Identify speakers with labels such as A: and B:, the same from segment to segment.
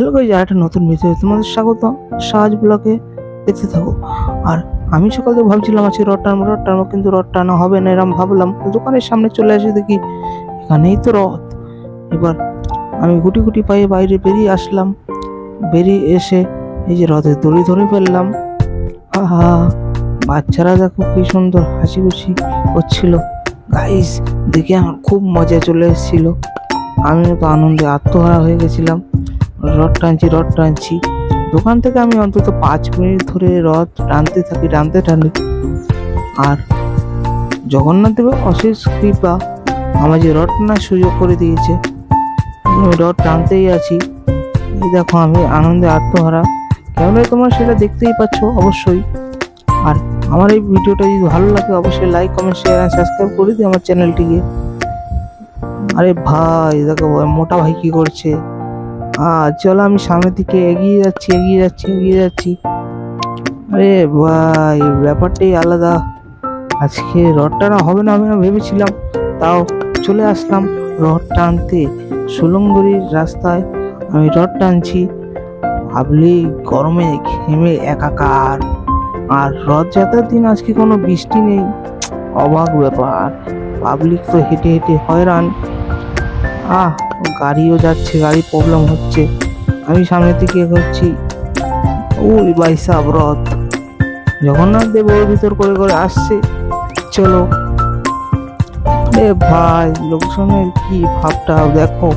A: Hello guys আর একটা নতুন video তোমাদের স্বাগত সাজ ব্লকে দেখতে থাকো। আর আমি সকাল থেকে ভাবছিলাম আজকে রড টানবো রড টানবো, কিন্তু রড টানা হবে না এরম ভাবলাম। দোকানের সামনে চলে আসি দেখি, এখানেই তো রথ। এবার আমি গুটি গুটি পায়ে বাইরে বেরিয়ে আসলাম। বেরিয়ে এসে এই যে রথের দড়ি ধরে ফেললাম। আহা বাচ্চারা দেখো কি সুন্দর হাসি খুশি করছিল। গাইস দেখে আমার খুব মজা চলে এসেছিল। আমিও তো আনন্দে আত্মহারা হয়ে গেছিলাম। রড টানছি রড টানছি। দোকান থেকে আমি অন্তত পাঁচ মিনিট ধরে রথ টানতে থাকি, টানতে টানি। আর জগন্নাথ দেবের অশেষ কৃপা আমার যে রড টানার সুযোগ করে দিয়েছে। আমি রড টানতেই আছি। এই দেখো, আমি আনন্দে আত্মহারা। কেমন তোমরা সেটা দেখতেই পাচ্ছ অবশ্যই। আর আমার এই ভিডিওটা যদি ভালো লাগে, অবশ্যই লাইক কমেন্ট শেয়ার আর সাবস্ক্রাইব করে দিই আমার চ্যানেলটিকে আরে ভাই, দেখো, মোটা ভাই কী করছে। চলো আমি সামনের দিকে এগিয়ে যাচ্ছি এগিয়ে যাচ্ছি এগিয়ে যাচ্ছি। আরে ভাই, ব্যাপারটাই আলাদা। আজকে রড টানা হবে না হবে না ভেবেছিলাম। তাও চলে আসলাম রড টানতে সুলঙ্গরির রাস্তায়। আমি রড টানছি ভাবলি গরমে ঘেমে একাকার। আর রথযাত্রার দিন আজকে কোনো বৃষ্টি নেই। অবাক ব্যাপার। পাবলিক তো হেঁটে হেঁটে হয়রান। আহ, গাড়িও যাচ্ছে, গাড়ি প্রবলেম হচ্ছে। আমি সামনের দিকে এগোচ্ছি। ওই বাইসাব রথ। জগন্নাথ দেব ওর ভিতর করে করে আসছে। চলো। এ ভাই লোকজনের কি ভাবটা দেখো।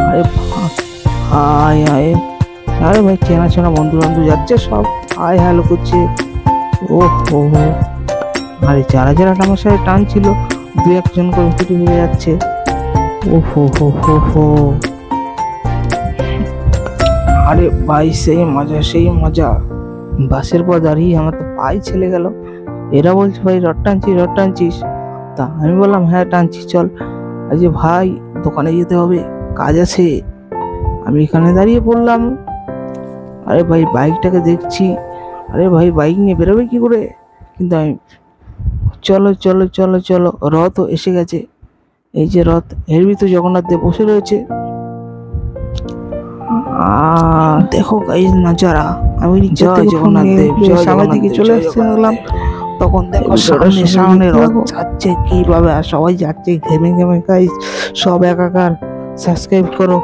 A: আরে ভা- হায় হায়। আরে ভাই, চেনা চেনা বন্ধু বান্ধব যাচ্ছে সব। আয় হ্যালো করছে ও হো আরে যারা যারা আমার সাথে টানছিল দু একজন করে ছুটি হয়ে যাচ্ছে। ও হো হো হো। হো আরে ভাই, সেই মজা সেই মজা। বাসের পর দাঁড়িয়ে আমার তো পাই ছেলে গেল। এরা বলছে, ভাই, রড টানছিস রড টানছিস? তা আমি বললাম হ্যাঁ টানছি, চল। আজকে ভাই, দোকানে যেতে হবে, কাজ আছে। আমি এখানে দাঁড়িয়ে পড়লাম। আরে ভাই, বাইকটাকে দেখছি। আরে ভাই, বাইক নিয়ে বেরোবে কি করে? কিন্তু আমি চলো চলো চলো চলো। রথ এসে গেছে। এই যে রথ এর ভিতরে জগন্নাথ দেব বসে রয়েছে। দেখো গাইজ নাজারা। আমি জয় জগন্নাথ দেব জয় সামনের দিকে চলে দেখলাম তখন দেখো সামনে সামনে রথ যাচ্ছে কীভাবে? আর সবাই যাচ্ছে ঘেমে ঘেমে। গাইজ সব একাকার। সাবস্ক্রাইব করো।